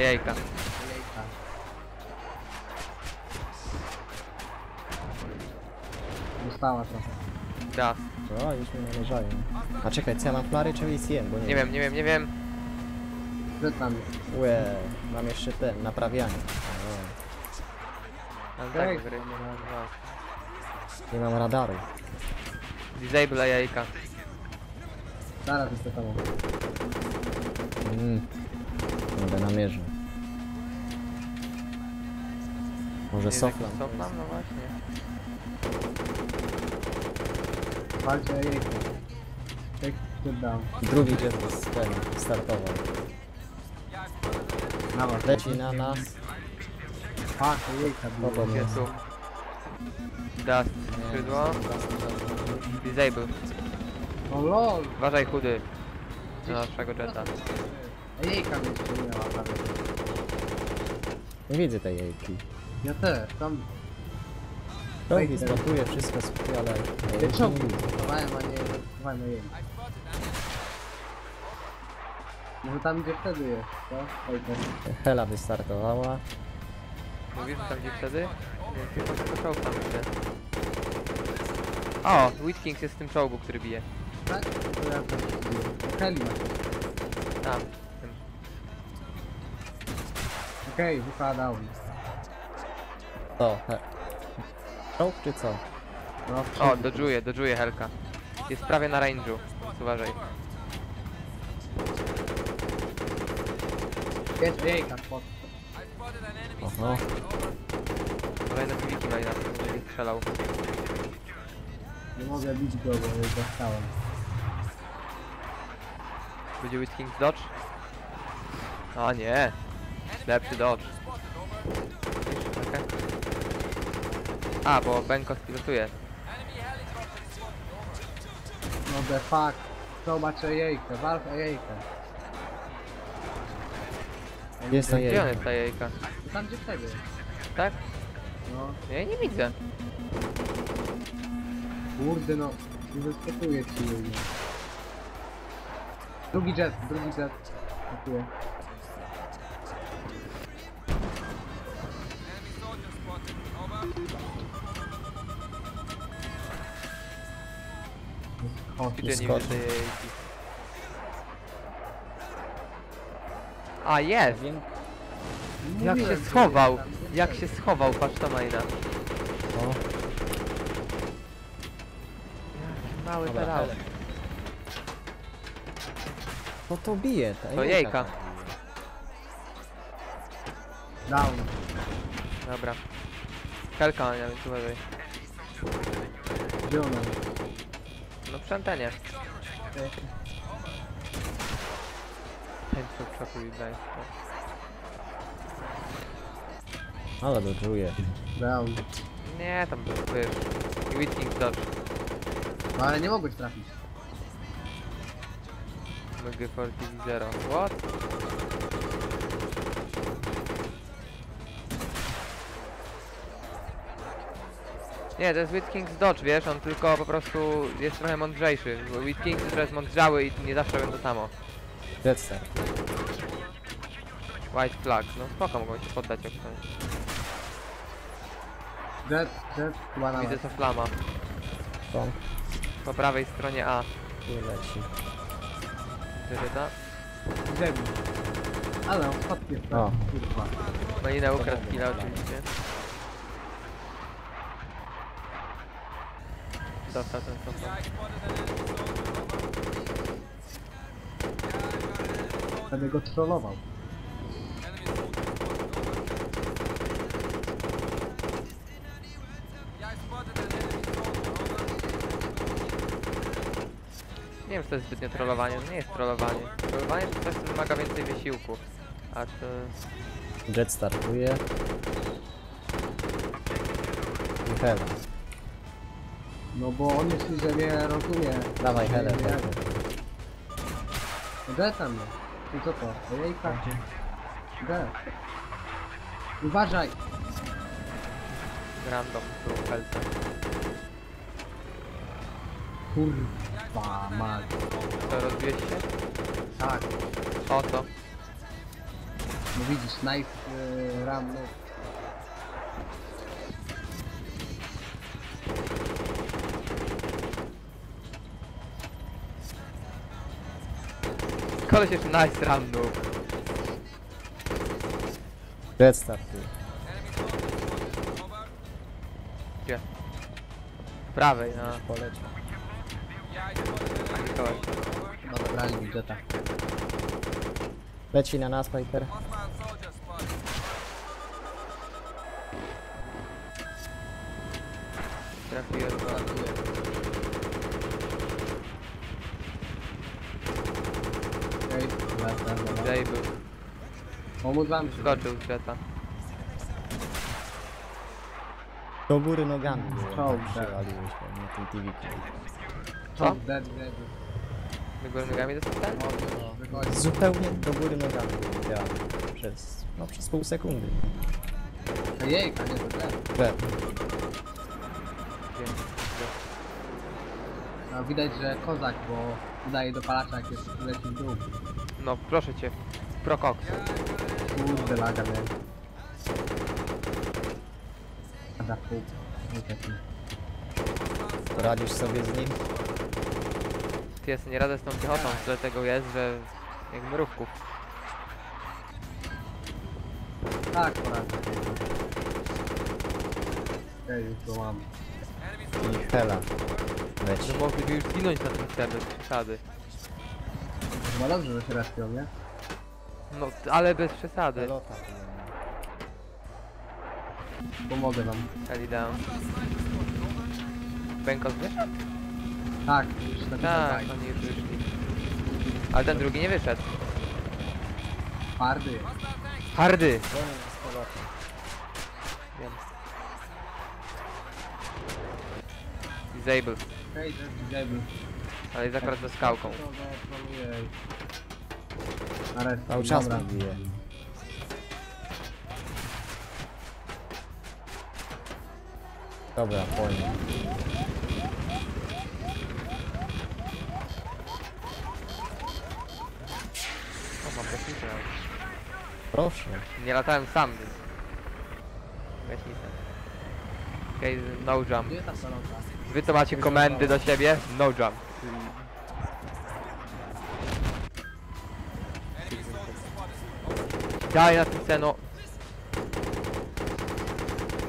jajka. Jejka. Dostała trochę. Da. O, już mi należają. A czekaj, co ja mam flary czy ACM? Bo nie, Nie wiem, nie wiem, nie wiem. Tam jest. Łe, mam jeszcze ten, naprawianie. O, Tak. tak, gry. nie mam radaru. Disable jajka. Zaraz jestem tobą. Mm. Będę namierzył. Może soflam. jakiś Soflam? No właśnie. Walcie good down. Drugi jet z ten startował. Na was. Leci na nas. Fuck, jejka było. Gdzie tu? Dust. Skrzydło. Disable. O lol. Uważaj chudy. Na naszego jetta. A jejka mnie miała prawie. Nie widzę tej jejki. Ja też, tam... Rogi zmontuje wszystko skupie, ale... Ja jejki czołg nie widzę. kupowałem, a nie kupowałem na jej. Może tam gdzie wtedy jest, co? Oj, ten. Hela wystartowała. Mówisz tam gdzie wtedy? Nie, chyba tylko czołg tam idzie. O! Whitkings jest w tym czołgu, który bije. Tak? To ja tam się Heli masz. Tam. Okej, wypadał. He. Czołg czy co? No, O, dodżuje, dodżuje Helka. Jest prawie na range'u, uważaj. Jest jejka spod. Oho. Kolejne filiki ma i na tym będzie strzelał. Nie mogę bić go, bo już dostałem. Będzie Whitkings dodge? O nie! Lepszy dodge. Czekaj. A, bo Benkos pilotuje. No the fuck. Zobacz jejkę, walcz o jejkę. Jest ta Gdzie on jejka. jest ta jajka? Tam gdzie wtedy. Tak? No, Ja jej nie widzę. kurde no. Nie wyskakuje ci jej. Drugi jet, drugi jet. Dziękuję. O, Gdzie nie widzę skoczy. tej jajki? A, jest! Jak się schował! Jak się schował, patrz to Majna. O, Mały Dobra, pedał. Helen. No to bije, ta To bije. Down. Dobra. Helka, nie wiem, uważaj. Gdzie ona jest? Przy antenie. Okej. Ten co przekój Gdańsk. Ale dodżuje. Down. Nie, tam wiesz. Whitkings dodge. No ale nie mogłeś trafić. MG40 What? Nie, to jest Whitkings Dodge, wiesz, on tylko po prostu jest trochę mądrzejszy. Bo Whitkings jest trochę mądrzały i nie zawsze robią to samo. Jet Star. White flag, no spoko, mogą się poddać jak chcą. Jet, chyba na Widzę co flama. Tą. Po prawej stronie A. Tu leci. Wyryta. Ziemi. Ale on spadł O. kurwa. Malina ukradł killa oczywiście. Dostał ten cofa. Będę go trollował. Nie wiem, czy to jest zbytnio trollowanie. No nie jest trollowanie. Trollowanie to coś, co wymaga więcej wysiłku. A to... Jet startuje. I Hela. No bo on myśli, że mnie rozumie. Dawaj. No Jet tam jest. I co to? Ojejka. Jet. Uważaj! Random tu helce. Kurwa mać. To rozbiłeś się? Tak. O co? No widzisz, nice yy, ram, no. Koleś jeszcze nice run noob. Red startuj. Gdzie? Prawej, no. Poleciał. Taki koleś. No dobrali budżeta. Leci na nas, Piper. Trafiłem go. Okej, lecę, dobra. Jay był. Pomóc wam? Skoczył z jeta. Do góry nogami. Czołg, tak tak. przewaliłeś na tym TV. Co? Dead, dead. Do góry nogami dostałem? No, wychodzi. Zupełnie do góry nogami idealnie. Przez, no przez pół sekundy. Jejka, nie, to dead. Gdzie? No, widać, że kozak, bo daje dopalacza jak jest leci w dół. No proszę cię. Prokoks. Kurde, laga miałem. Ada pół. No taki. Poradzisz sobie z nim? Ty jest nie radę z tą piechotą, dlatego jest, że jak mrówków. Tak, poradzę. Okej, już go mam. I Hela. Leci. No mogliby już zginąć na tym serwer, przesady. Chyba dobrze, że się respią, nie? No, ale bez przesady. Pelota. Pomogę wam. Eli down. Bękos wyszedł? Tak, już Tak, bajk. oni już wyszli. Ale ten drugi nie wyszedł. Twardy. Hardy! Wolny z. Wiem. Disable, to jest ale jest akurat za skałką. Nareszcie, Cały czas dobra. bije. Dobra, nim. O, mam gaśnicę. Proszę. Nie latałem sam, więc... Gaśnicę. Okej, no jump. Wy to macie komendy do siebie? No jump. Daj na tym ceno.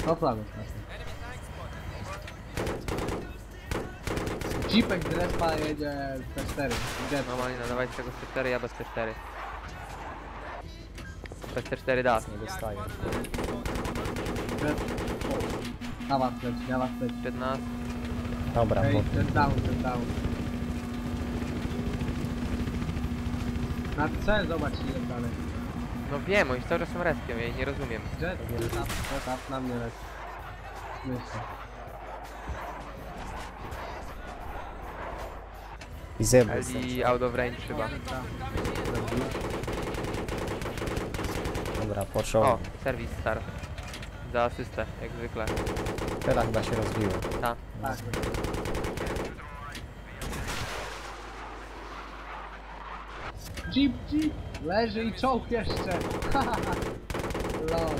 Co prawie Jeepek z respa jedzie P4. Gdzie to? Normalnie nadawajcie tego z P4, ja bez P4. P4 da. Nie dostaję. Na was leci, na was leci. Przed nas. Dobra, Ej, bo ten down, ten down. Na C zobacz ile dalej. No wiem, oni cały czas są respią, ja ich nie rozumiem. Gdzie? Tam, tam, na mnie leci. Myślę. i zebry LD out of range chyba. Dobra, O, począł. serwis star. Za asystę, jak zwykle. Teraz chyba się rozbiło. Ta. Tak. Jeep, jeep! Leży i czołg jeszcze! Lol.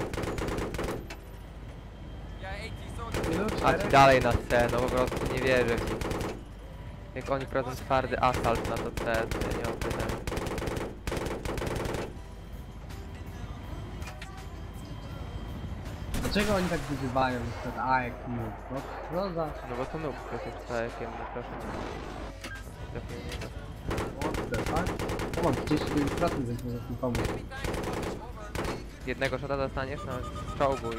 A ci dalej na C, no po prostu nie wierzę w nich. Jak oni prowadzą twardy asalt na to C, to ja nie mam pytań. Dlaczego oni tak wyzywają przykład A jak noob? No, no za... No bo to noob przecież cajekiem, no proszę. Trafiłem w niego. What the fuck? Mam 39% więc może mi pomóc. Jednego shota dostaniesz na czołgu i...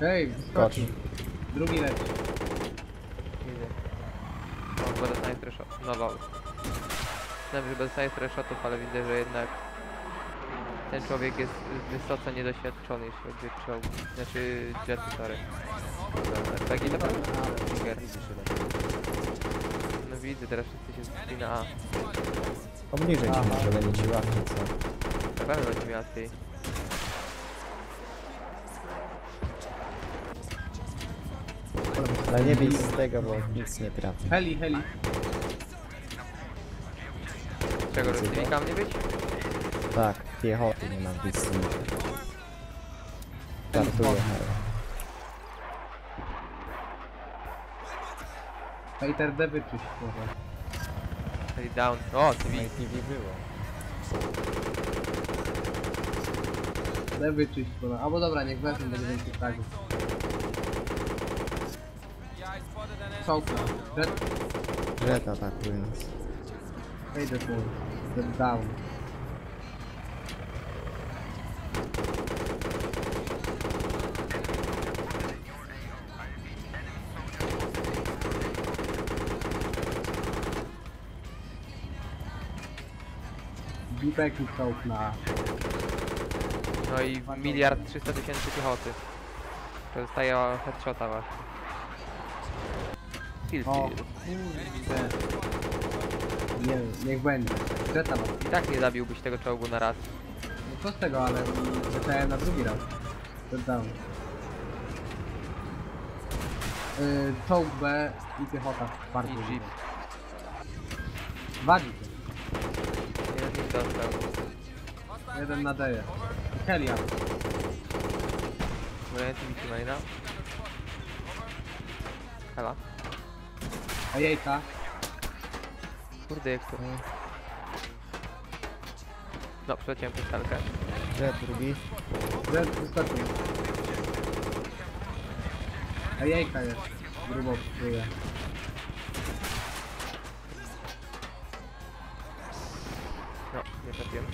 Hej, Skocz. wyskoczył. Drugi leci. Widzę. No, bo dostaję tyle shot. No lol. Znam, że dostaję tyle shotów, ale widzę, że jednak... Ten człowiek jest wysoce niedoświadczony, jeśli chodzi o czołg. Znaczy, jety, sorry. Tak i to Finger. No widzę, teraz wszyscy się zbili na A. Obniżej ci Aha. może będzie ci łatwiej, co? Na pewno będzie mi łatwiej. Ale nie bij z tego, bo nic nie trafi. Heli, heli. Czego, rozdzielnika mnie być? Tak. piechoty nie ma w blisko. Startuję. Hater D wyczyść, kurwa. Czyli down. O, TV. I TV było. D wyczyść, kurwa. Albo dobra, niech wezmę, będzie więcej fragów. Czołka. Red, Red atakuje nas. wejdę tu. Step down. Bipek i czołg na. No i miliard 300 tysięcy piechoty. To zostaje headshota właśnie. O, kill. kurde. Nie wiem, niech będzie. Zeta was. I tak nie zabiłbyś tego czołgu na raz. No co z tego, ale zacząłem na drugi raz. Down. Yy, czołg B i piechota. Bardzo I jeep. Wagi się. Dostał. Jeden na D. Helia. Kolejny TV maina. Hela. A jejka. Kurde jak to... No, przeleciałem przez kalkę. Red drugi. Z wyskoczył. A jejka jest. Grubo czuje. Nie trafiłem.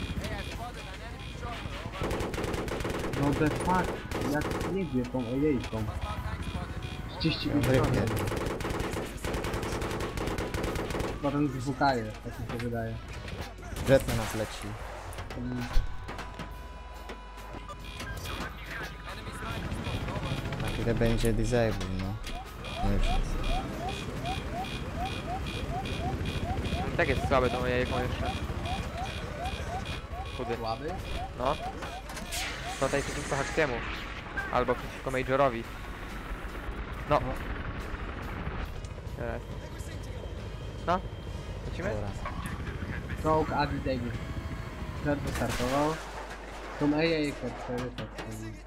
No de fuck. Jak nie wie tą ojejką. 30 Red nie. Potem zbukaje, tak mi się wydaje. Red na nas leci. Mm, Na chwilę będzie disable, no. No już jest. Tak jest słabe to moje jeszcze. Chudy. Słaby? No. Tutaj przeciwko Haxiemu. Albo przeciwko Majorowi. No. Teraz. No. Lecimy? Dobra. Czołg Adi David. Przed wystartował. Tą ejejkę 4 tak,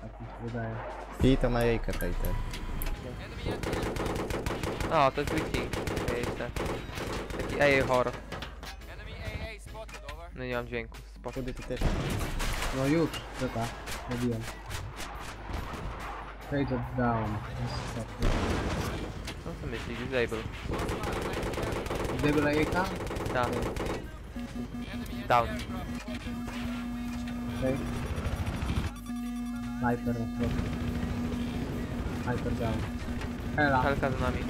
tak mi się wydaje. I to ma jejkę Peter. No, to jest Wiki. Taki AA horror. No nie mam dźwięku. Spoko. Chudy ty też. No już, co tak, robiłem. It down. No co myślisz? Disable. Gdyby lejka? Da. Down. Okej. Sniper na środku. Sniper down. Hela. Kalka za nami.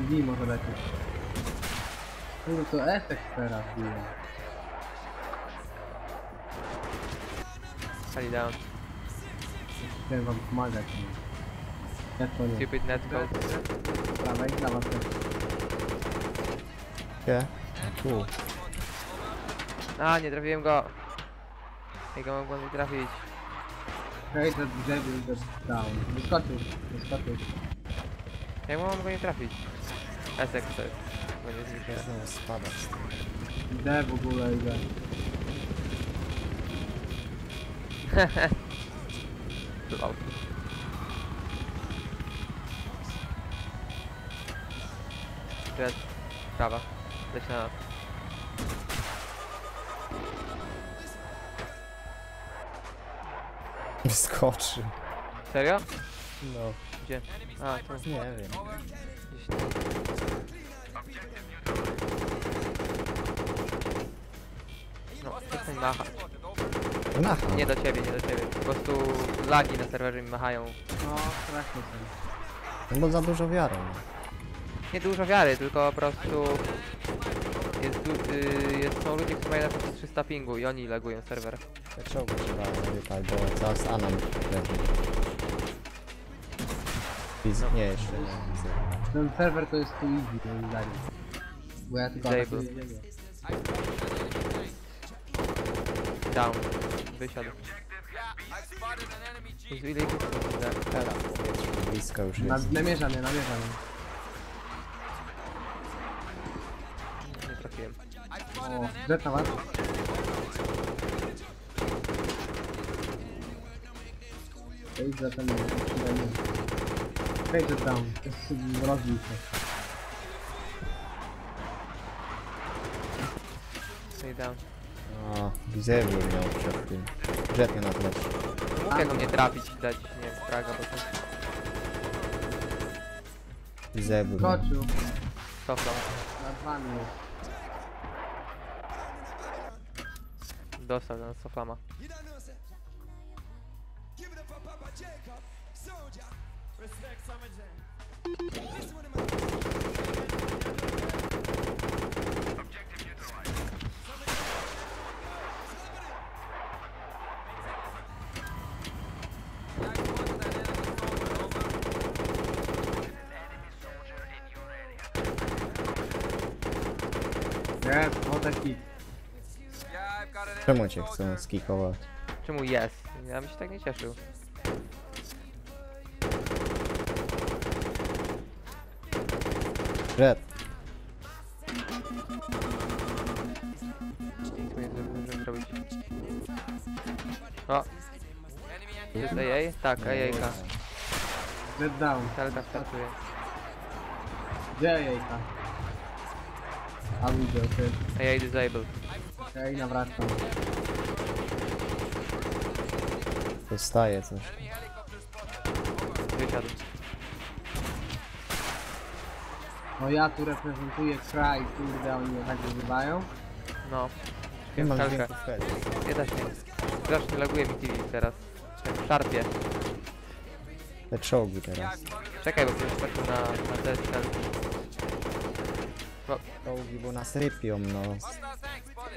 D może lecieć. Kurde, to efekt teraz bije. Kali down. Chciałem wam pomagać. Jak to nie? Stupid netcode. Prawej, dla was też. Gdzie? Tu. A, nie trafiłem go. Jak go mogłem nie trafić? It, Devil get down. Wyskoczył, wyskoczył. Jak mogłem go nie trafić? Esek to jest. Bo nie. Znowu spada. W ogóle idę. Lol. Red. Prawa. Leć na nas. Skoczy. Serio? No. Gdzie? A, tu. Nie wiem. Gdzieś tu. No, przestań machać. Macha. Nie do ciebie, nie do ciebie. Po prostu lagi na serwerze mi machają. No, strasznie są. No bo za dużo wiary. no. Nie dużo wiary, tylko po prostu jest, du- y, jest, są ludzie, którzy mają na przykład 300 pingu i oni lagują serwer. Czołgi trzeba wypać, bo zaraz Anam leży. Wiz- Nie, jeszcze nie widzę. Ten serwer to jest tu easy, moim zdaniem. Bo ja tylko Disable. atakuję ziemię. Down wysiadł. Z ile ich teraz? Blisko już Na, jest. namierzam je, namierzam je. Nie trafiłem. O, Zeta was. Hej, Zeta mnie przynajmniej. Hej, Zeta down. Zrobił się. Stay down. O, Bizewur miał przed tym. Jet mnie na tle. Mógł jak mnie trafić i dać, nie wiem, fraga, bo to Bizewur. Skoczył cofnął. nad wami. Dostał ten soflama. O taki. Czemu cię chcą skikować? Czemu jest? Ja bym się tak nie cieszył. Jet. Nic mu nie zrobić. O! To jest AA? Tak, AA-ka. Red down. Helka startuje. Gdzie jajka? A widzę, okej. AA disabled. Okej, nawracam. Dostaje coś. Wysiadł. No ja tu reprezentuję kraj, kurde, oni mnie tak wyzywają. No. Nie masz dźwięku. Nie da się. Strasznie laguje mi TV teraz. Jak w szarpie. Te czołgi teraz. Czekaj, bo ktoś skoczył na, na te helki. Czołgi, bo nas rypią, no.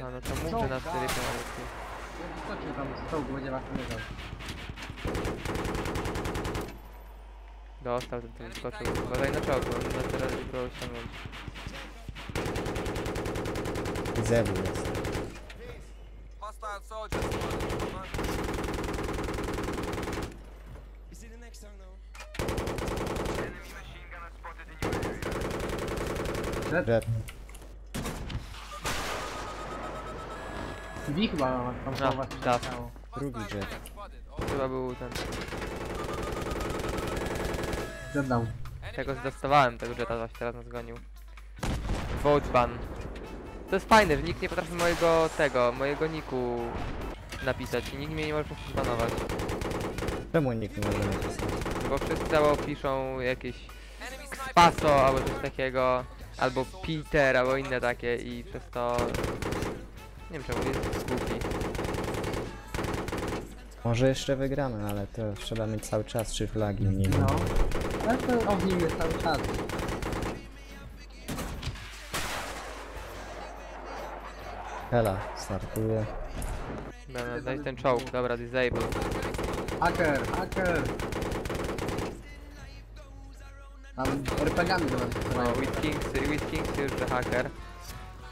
A no to mów, że nas tyle pomocy. Ja wyskoczył tam z czołgu, będzie was leżał. Dostał ten, ten skoczył. Uważaj na czołg, bo on na teraz próbował ściągnąć. Bizewur jest. Hostile soldiers Jet. TV chyba tam No, po was tak. przyleciało. Drugi jet. Chyba był ten... Red down. Tego zdostawałem, tego jeta właśnie teraz nas gonił. Vote ban. To jest fajne, że nikt nie potrafi mojego tego, mojego niku napisać i nikt mnie nie może banować. Czemu nikt nie może napisać? Bo wszyscy albo piszą jakieś Spaso albo coś takiego, albo Peter albo inne takie i przez to... Nie wiem czemu, jest głupi. Może jeszcze wygramy, ale to trzeba mieć cały czas trzy flagi. Nie No. Ale to ognimy cały czas. Hela startuje. Dobra, daj ten czołg, dobra, disable. Hacker, hacker! Tam RPGami do nas No, with Kings, with Kings już że hacker.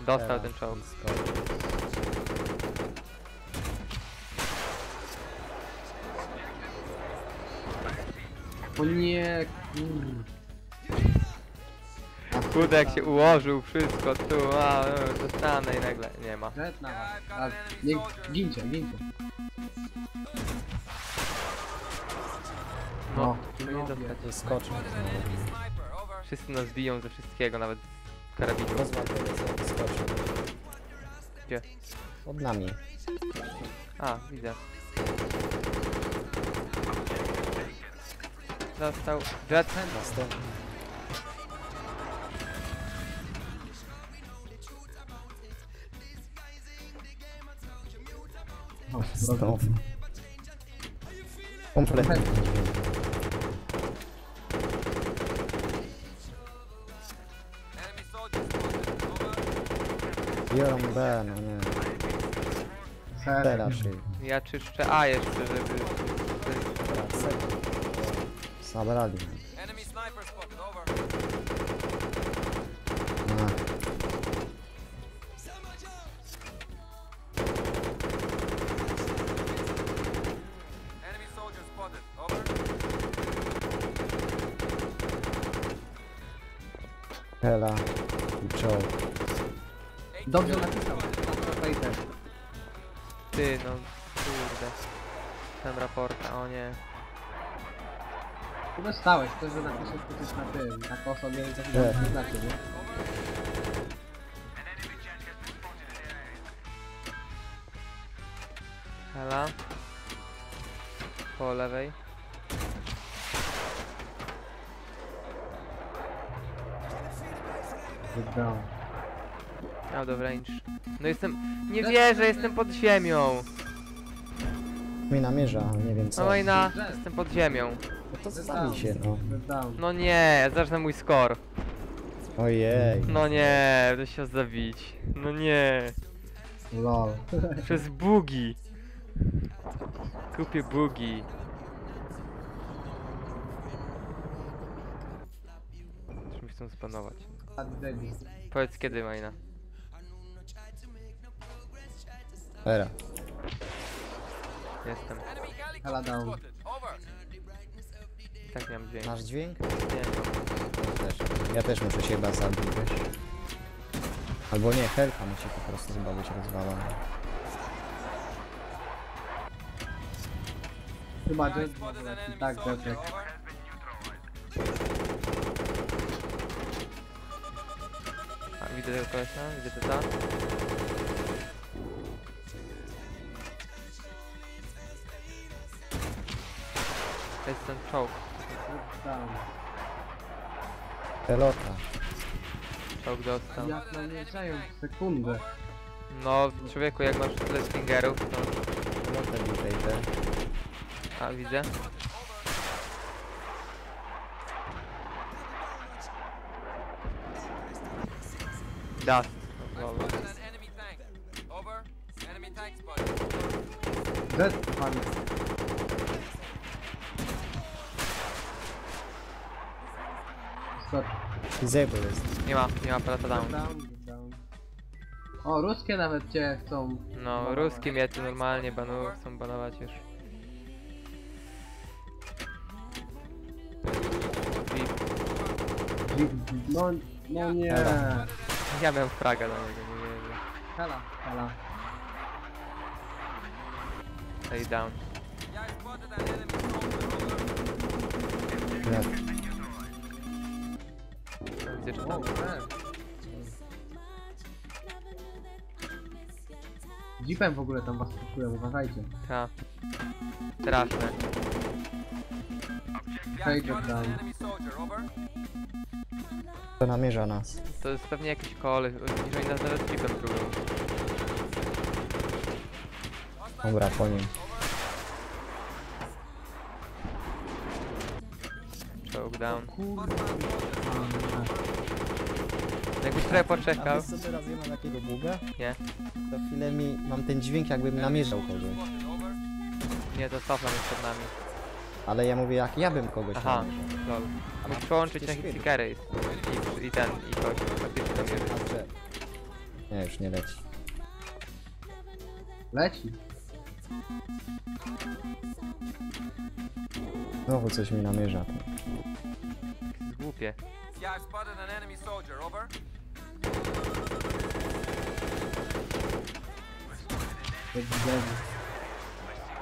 Dostał ten czołg. O nie, kur... Kurde jak się ułożył wszystko tu, a dostanę i nagle nie ma. Red na was. A, nie, gincie, gincie. Nie dostać. To skoczy. Wszyscy nas biją ze wszystkiego, nawet z karabinu. Skoczy. Gdzie? Pod nami. A, widzę. Dostał. Jet. Następny. O, Stop. Kompletnie. Biorą B, no nie. B raczej. Ja czyszczę A jeszcze, żeby... Zabrali. Enemy Dobrze napisał. Tutaj też. Ty, no kurde. Ten raporta, o nie. Ty dostałeś, to że to coś na tym, tak o sobie i tak Nie. to znaczy, nie? Hela. Po lewej. Good down. Out of range. No jestem... Nie wierzę, jestem pod ziemią. Mi namierza, ale nie wiem co. No i na... Jestem pod ziemią. No to zabij się, no. No nie, zacznę mój score. Ojej. No nie, to się zabić. No nie. Lol. Przez bugi. Kupię bugi. Czy mi chcą spanować? Powiedz kiedy, Majna. Teraz. Jestem. Hela down. Tak nie mam dźwięku. Masz dźwięk? Nie, Ja też. Ja też muszę się chyba zabić, wiesz? Albo nie, helka musi po prostu chyba być rozwalona. Chyba jet. Tak, Jetek. A, widzę tego kolesia, widzę. To jest czołg. Pelota. Czołg dostał. Jak namierzają w sekundę. No, człowieku, jak masz tyle swingerów, to... Pelota dzisiaj te. A, widzę. Dust. Dobra. enemy tank. Over. Enemy tank spotted. Jet padł. Stop. Disable jest. Nie ma, nie ma paleta down. O, ruskie nawet cię chcą. No, ruskie mnie tu normalnie banują, chcą banować już. No, no nie. Dobra. Ja miałem fraga do niego, nie wierzę. Hela, hela. Stay down. Yeah, Widzę, czy tam. Jeepem w ogóle tam was kupują, uważajcie. Ta. Straszne. Yeah, I Fade spotted down. an enemy soldier. Over. To namierza nas. To jest pewnie jakiś koleś, że oni nas nawet jeepem próbują. Dobra, po nim. Down. Jakbyś trochę A poczekał. wiesz co teraz ja mam jakiego buga? Nie, To chwilę mi, mam ten dźwięk jakbym namierzał kogoś. Nie, to Soflan jest przed nami. Ale ja mówię jak ja bym kogoś Aha, namierzał. lol. A mógł przełączyć na Przecież hitstickery i, i ten, i coś. Faktycznie tam jest. A że- Nie, już nie leci. Leci. Znowu coś mi namierza. głupie. Yeah, I spotted an enemy soldier. Over.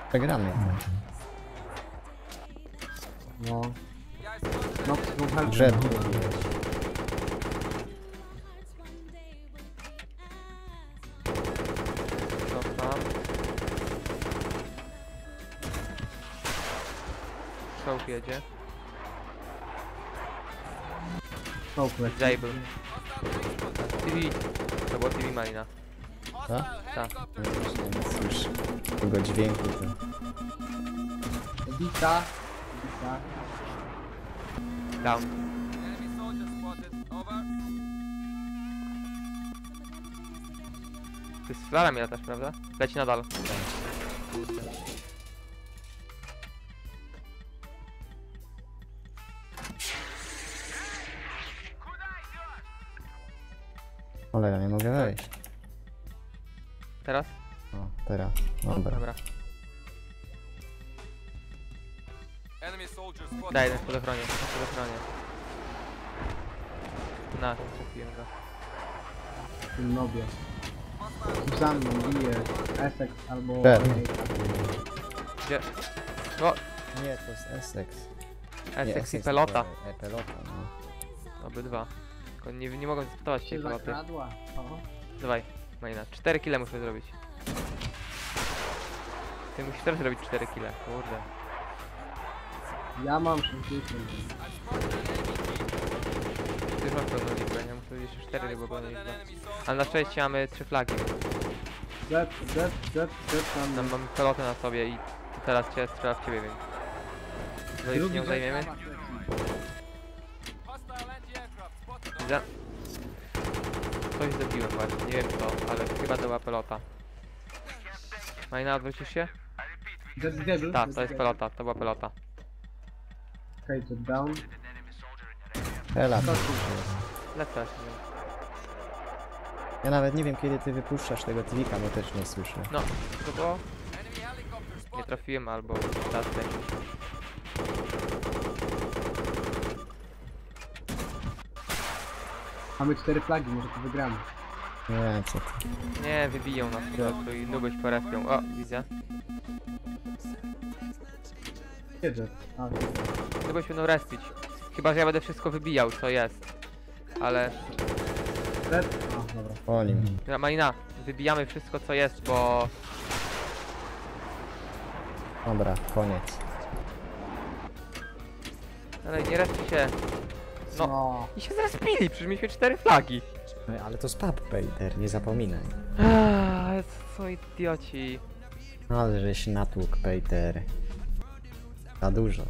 Przegramy. No. I spotted No, Choke jedzie. Leci. Disable. TV. To było TV Malina. Co? Tak. No właśnie, nic już tego dźwięku to... Bita. Bita. Down. Ty z flarami latasz, prawda? Leci nadal. Cholera, nie mogę wejść. Teraz? O, teraz. Dobra. Dobra. Enemy soldier spotted. Daj, na spadochronie, na spadochronie. Na, kupiłem go. W tym nobie. Tu za mną bije. Essex albo... Red. Gdzie? O! Nie, to jest Essex. Essex i Pelota. E, pelota, no. Obydwa. Tylko nie, nie mogą zbudować tej Się peloty. zakradła. O. Dawaj, Majna. 4 kile muszę zrobić. Ty musisz też zrobić 4 kile. Kurde. Ja mam 60. Ty już masz pełną liczbę. Ja muszę jeszcze 4 bo pełną liczbę. Ale na szczęście mamy 3 flagi. Jet, jet, jet, jet Tam nam mamy pelotę na sobie i teraz cię strzela w ciebie, więc... No już nie jet zajmiemy. Za... Coś zrobiłem właśnie, nie wiem co, ale chyba to była pelota. Majna, odwrócisz się? Devil. Tak, to jest pelota, to była pelota. Okej, jet down. Skoczył. Lecę. Ja nawet nie wiem kiedy ty wypuszczasz tego twika, bo też nie słyszę. No, to było? Nie trafiłem albo czas Mamy cztery flagi, może to wygramy. Nie, co ty. Nie, wybiją nas po prostu i nubyś porespią. O, widzę. Jet? A, Nubyś będą respić. Chyba, że ja będę wszystko wybijał, co jest. Ale... jet? A, dobra. Po nim. Ja, Malina, wybijamy wszystko, co jest, bo... Dobra, koniec. Ale nie respi się. No. No. I się zrespili, przecież mieliśmy cztery flagi. No, ale to spap, Peter, nie zapominaj. Eee, co są idioci. Ale żeś natłuk, Peter. Za dużo.